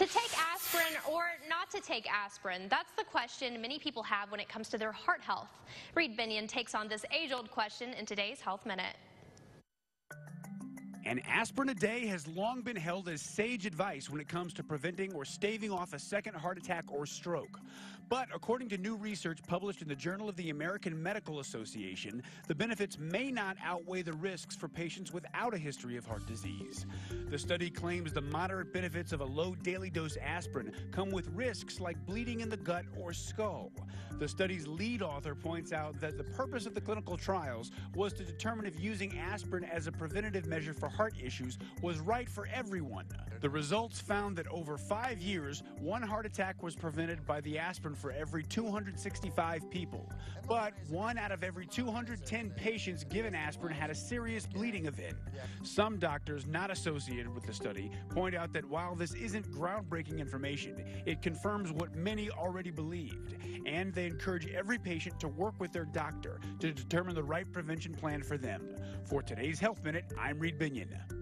To take aspirin or not to take aspirin? That's the question many people have when it comes to their heart health. Reed Binion takes on this age old question in today's Health Minute. An aspirin a day has long been held as sage advice when it comes to preventing or staving off a second heart attack or stroke. But according to new research published in the Journal of the American Medical Association, the benefits may not outweigh the risks for patients without a history of heart disease. The study claims the moderate benefits of a low daily dose aspirin come with risks like bleeding in the gut or skull. The study's lead author points out that the purpose of the clinical trials was to determine if using aspirin as a preventative measure for heart issues was right for everyone. The results found that over five years, one heart attack was prevented by the aspirin for every 265 people. But one out of every 210 patients given aspirin had a serious bleeding event. Some doctors not associated with the study point out that while this isn't groundbreaking information, it confirms what many already believed. And they encourage every patient to work with their doctor to determine the right prevention plan for them. For today's Health Minute, I'm Reed Binion opinion.